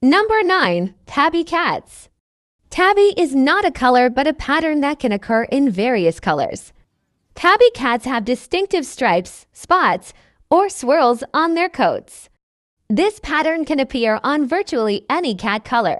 Number 9. Tabby Cats Tabby is not a color but a pattern that can occur in various colors. Tabby cats have distinctive stripes, spots, or swirls on their coats. This pattern can appear on virtually any cat color.